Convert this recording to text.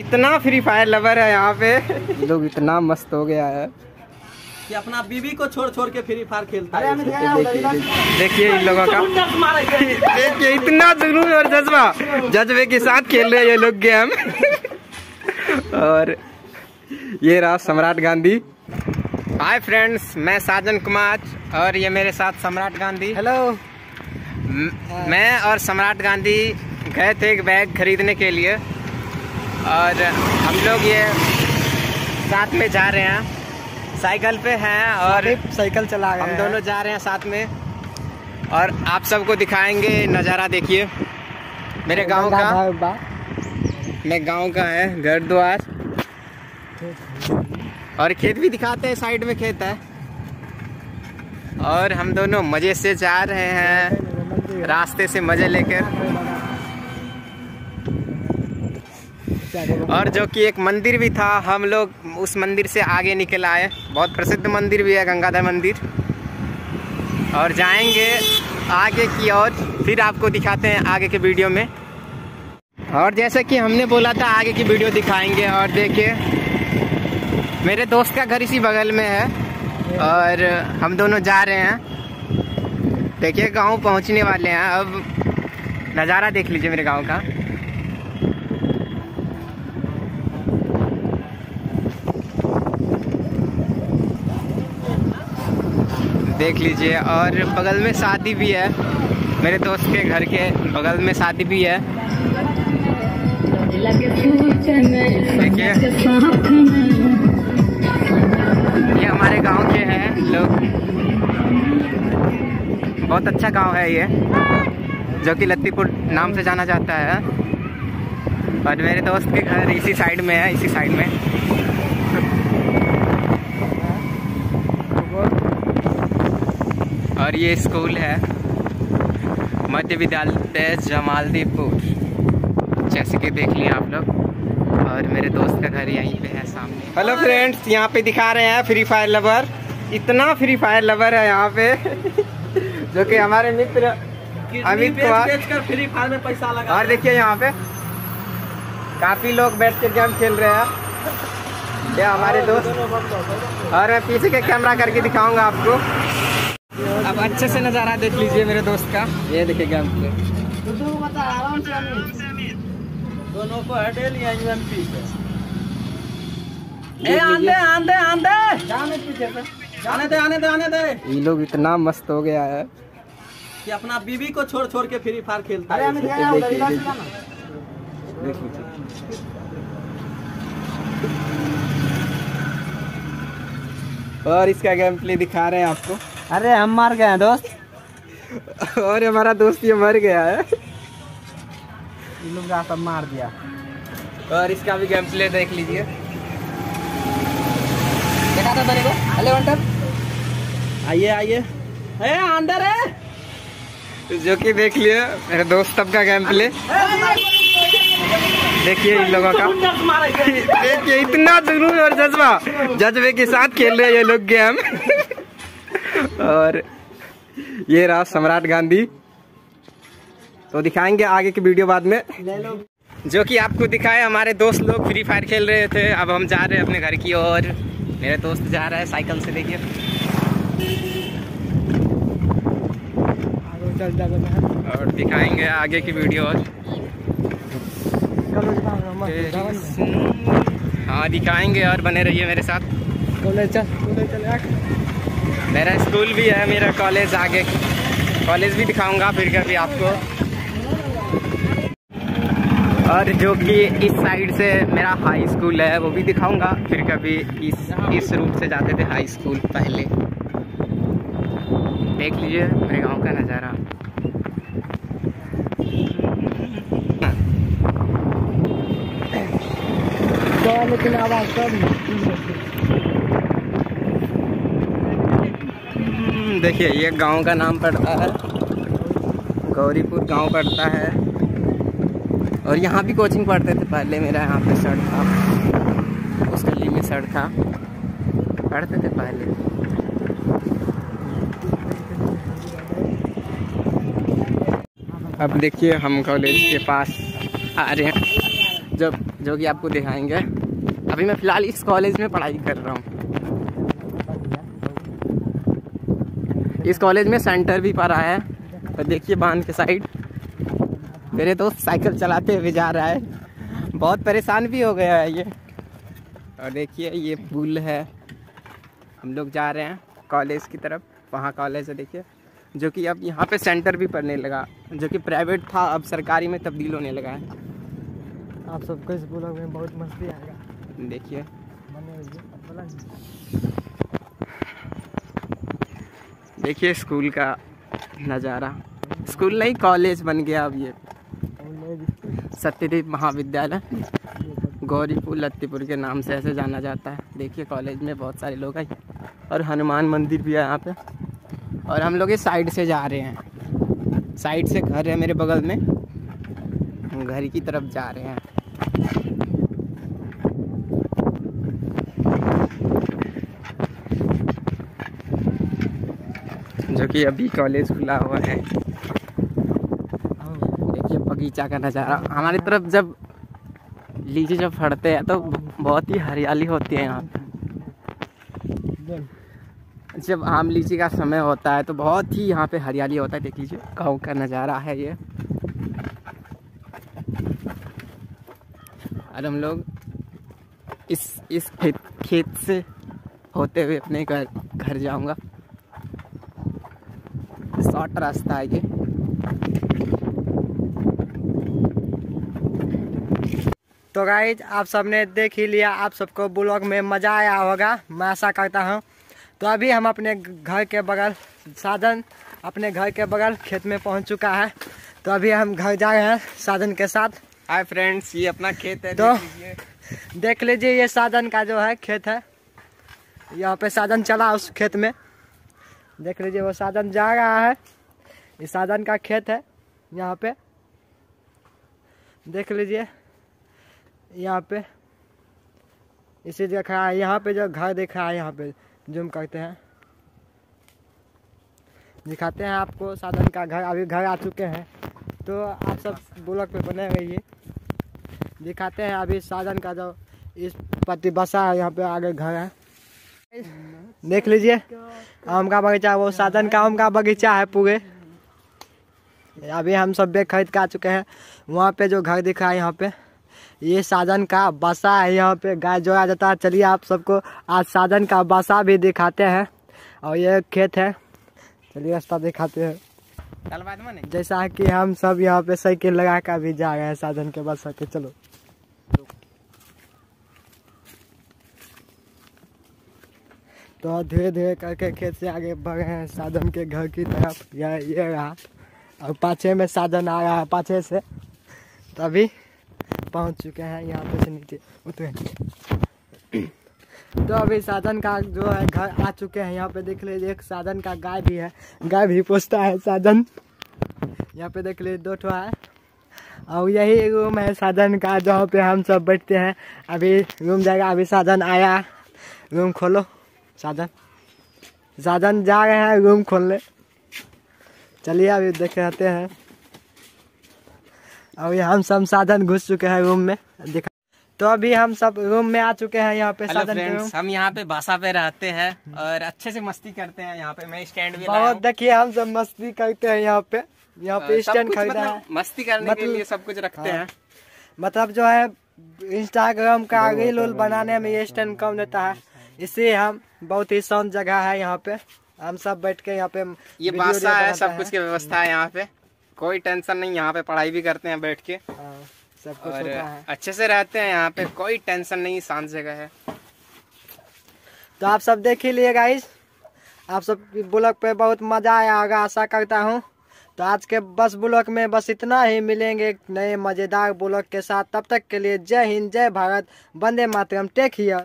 इतना Free Fire lover है यहाँ पे। लोग इतना मस्त हो गया है। कि अपना बीवी को छोड़ छोड़ के फ्री फायर खेलता है। देखिए देखिए इन लोगों का। देखिए इतना जुनून और जज्बा। जज्बे के साथ खेल रहे हैं ये लोग गेम। और ये रहा सम्राट गांधी। हाय फ्रेंड्स मैं साजन कुमार और ये मेरे साथ सम्राट गांधी। हेलो मैं और सम्राट गांधी गए थे एक बैग खरीदने के लिए। और हम लोग ये साथ में जा रहे हैं। साइकिल पे हैं और साइकिल चला रहे हम दोनों जा रहे हैं साथ में। और आप सबको दिखाएँगे नज़ारा देखिए। मेरे गाँव का। मेरे गाँव का है घर द्वार और खेत भी दिखाते हैं साइड में खेत है। और हम दोनों मज़े से जा रहे हैं रास्ते से मज़े लेकर। और जो कि एक मंदिर भी था, हम लोग उस मंदिर से आगे निकल आए। बहुत प्रसिद्ध मंदिर भी है, गंगाधर मंदिर। और जाएँगे आगे की ओर, फिर आपको दिखाते हैं आगे के वीडियो में। और जैसे कि हमने बोला था, आगे की वीडियो दिखाएँगे। और देखिए, मेरे दोस्त का घर इसी बगल में है। और हम दोनों जा रहे हैं। देखिए, गाँव पहुँचने वाले हैं। अब नज़ारा देख लीजिए मेरे गाँव का। देख लीजिए और बगल में शादी भी है। मेरे दोस्त के घर के बगल में शादी भी है। देखिए। ये हमारे गाँव के हैं लोग। बहुत अच्छा गाँव है ये जो कि लत्तीपुर नाम से जाना जाता है। और मेरे दोस्त के घर इसी साइड में है इसी साइड में। और ये स्कूल है मध्य विद्यालय जमालदीपुर। जैसे कि देख लिया आप लोग। और मेरे दोस्त का घर यहीं पे है सामने। हेलो फ्रेंड्स यहाँ पे दिखा रहे हैं फ्री फायर लवर इतना फ्री फायर लवर है यहाँ पे। जो कि हमारे मित्र अमित कुमार। फ्री फायर में पैसा लगा और देखिए यहाँ पे काफ़ी लोग बैठ के गेम खेल रहे हैं। ये हमारे दोस्त। और मैं पीछे के कैमरा करके दिखाऊँगा आपको। अब अच्छे से नज़ारा देख लीजिए मेरे दोस्त का। ये देखिए गेम प्ले दोनों को हटे लिया आंदे आंदे आंदे! जाने पीछे से। आने दे आने दे आने दे! ये लोग इतना मस्त हो गया है। कि अपना बीवी को छोड़ छोड़ के फ्री फायर खेलता है। और इसका गेम प्ले दिखा रहे हैं आपको। अरे हम मार गए हैं दोस्त। और हमारा दोस्त ये मर गया है। लोग सब मार दिया। और इसका भी गेम प्ले देख लीजिए। देखा था तेरे को? हेलो वंटर आइए आइए। ए अंदर है। जो कि देख लिए मेरे दोस्त सब का गेम प्ले देखिए इन लोगों का। देखिए इतना जुनून और जज्बा। जज्बे के साथ खेल रहे हैं ये लोग गेम और ये रहा सम्राट गांधी। तो दिखाएँगे आगे की वीडियो बाद में। जो कि आपको दिखाए हमारे दोस्त लोग फ्री फायर खेल रहे थे। अब हम जा रहे हैं अपने घर की ओर। मेरे दोस्त जा रहा है साइकिल से देखिए। और दिखाएँगे आगे की वीडियो और। हाँ दिखाएँगे और बने रहिए मेरे साथ। मेरा स्कूल भी है, मेरा कॉलेज आगे। कॉलेज भी दिखाऊँगा फिर कभी आपको। और जो कि इस साइड से मेरा हाई स्कूल है, वो भी दिखाऊँगा। फिर कभी इस इस रूट से जाते थे हाई स्कूल पहले। देख लीजिए, मेरे गाँव का नज़ारा। लेकिन आवाज़ कम देखिए, ये गाँव का नाम पड़ता है। गौरीपुर गाँव पड़ता है। और यहाँ भी कोचिंग पढ़ते थे पहले मेरा, यहाँ पे सर था। उस गली में सर था। पढ़ते थे पहले। अब देखिए, हम कॉलेज के पास आ रहे हैं। जब जो कि आपको दिखाएँगे। अभी मैं फ़िलहाल इस कॉलेज में पढ़ाई कर रहा हूँ। इस कॉलेज में सेंटर भी पड़ा है। और देखिए बाँध के साइड। मेरे दोस्त साइकिल चलाते हुए जा रहा है। बहुत परेशान भी हो गया है ये। और देखिए ये पुल है। हम लोग जा रहे हैं कॉलेज की तरफ़। वहाँ कॉलेज है देखिए। जो कि अब यहाँ पे सेंटर भी पड़ने लगा। जो कि प्राइवेट था अब सरकारी में तब्दील होने लगा है। आप सबको इस ब्लॉग में बहुत मस्ती आएगा। देखिए। देखिए स्कूल का नज़ारा। स्कूल नहीं, कॉलेज बन गया अब ये। सत्यदेव महाविद्यालय, गौरीपुर लत्तीपुर के नाम से ऐसे जाना जाता है। देखिए कॉलेज में बहुत सारे लोग आए और हनुमान मंदिर भी है यहाँ पे। और हम लोग इस साइड से जा रहे हैं। साइड से घर है मेरे बगल में। घर की तरफ़ जा रहे हैं। जो कि अभी कॉलेज खुला हुआ है। देखिए बगीचा का नज़ारा। हमारी तरफ़ जब लीची जब फटते हैं तो बहुत ही हरियाली होती है यहाँ जब आम लीची का समय होता है तो बहुत ही यहाँ पे हरियाली होता है। देख लीजिए, गाँव का नज़ारा है ये। और हम लोग इस इस खेत खेत से होते हुए अपने घर घर जाऊँगा। शॉर्ट रास्ता है ये। तो गाइज़ आप सबने देख ही लिया आप सबको ब्लॉग में मज़ा आया होगा मैं आशा करता हूँ। तो अभी हम अपने घर के बगल साधन अपने घर के बगल खेत में पहुँच चुका है। तो अभी हम घर जा रहे हैं साधन के साथ। हाय फ्रेंड्स ये अपना खेत है तो- देख लीजिए। देख लीजिए ये साधन का जो है खेत है। यहाँ पे साधन चला उस खेत में। देख लीजिए, वो साधन जा रहा है। ये साधन का खेत है, यहाँ पे। देख लीजिए, यहाँ पे। इसी जगह खड़ा है, यहाँ पे जो घर दिख रहा है, यहाँ पे। जूम करते हैं। दिखाते हैं आपको साधन का घर। अभी घर आ चुके हैं। तो आप सब ब्लॉक पे बने रहिए। दिखाते हैं अभी साधन का जो इस पति बसा है यहाँ पे आगे घर है। देख लीजिए। आम का बगीचा वो साधन का आम का बगीचा है पूरे। अभी हम सब बेग खरीद के आ चुके हैं। वहाँ पे जो घर दिख रहा है यहाँ पे ये साधन का बसा है यहाँ पे। गाय जोड़ा जाता है। चलिए आप सबको आज साधन का बसा भी दिखाते हैं। और ये खेत है। चलिए रास्ता दिखाते हैं। जैसा कि हम सब यहाँ पे साइकिल लगा कर भी जा रहे हैं साधन के बस के। चलो। तो धीरे धीरे करके खेत से आगे बढ़ हैं। साधन के घर की तरफ़ यह, ये रहा। और पाछे में साधन आ रहा है, पाछे से। तभी पहुँच चुके हैं यहाँ पे से नीचे, उतरे तो अभी साधन का जो है, घर आ चुके हैं। यहाँ पे देख लीजिए, एक साधन का गाय भी है। गाय भी पोसता है, साधन, यहाँ पे देख लीजिए, दो ठो है। और यही रूम है साधन का, जहाँ पे हम सब बैठते हैं। अभी रूम जाएगा, अभी साधन आया। रूम खोलो। साधन। साधन जा रहे हैं रूम खोलने। चलिए अभी देख आते हैं। ये हम सब साधन घुस चुके हैं रूम में। दिखा तो अभी हम सब रूम में आ चुके हैं यहाँ पे साधन फ्रेंड्स हम यहाँ पे बासा पे रहते हैं और अच्छे से मस्ती करते हैं यहाँ पे। मैं स्टैंड भी बहुत देखिए हम सब मस्ती करते हैं यहाँ पे। यहाँ पे स्टैंड खरीदा मतलब है। मस्ती करने के मतलब- लिए सब कुछ रखते हाँ। हैं। मतलब जो है इंस्टाग्राम का रील उल बनाने में ये स्टैंड कम देता है। इसलिए हम बहुत ही शांत जगह है यहाँ पे। हम सब बैठ के यहाँ पे ये बासा है सब कुछ की व्यवस्था है यहाँ पे। कोई टेंशन नहीं यहाँ पे पढ़ाई भी करते हैं बैठ के। हाँ, सब कुछ और है। अच्छे से रहते हैं यहाँ पे कोई टेंशन नहीं शांत जगह है। तो आप सब देख ही लिए गाइस आप सब ब्लॉग पे बहुत मज़ा आया होगा आशा करता हूँ। तो आज के बस ब्लॉग में बस इतना ही मिलेंगे नए मज़ेदार ब्लॉग के साथ। तब तक के लिए जय हिंद जय भारत वंदे मातरम टेक हियर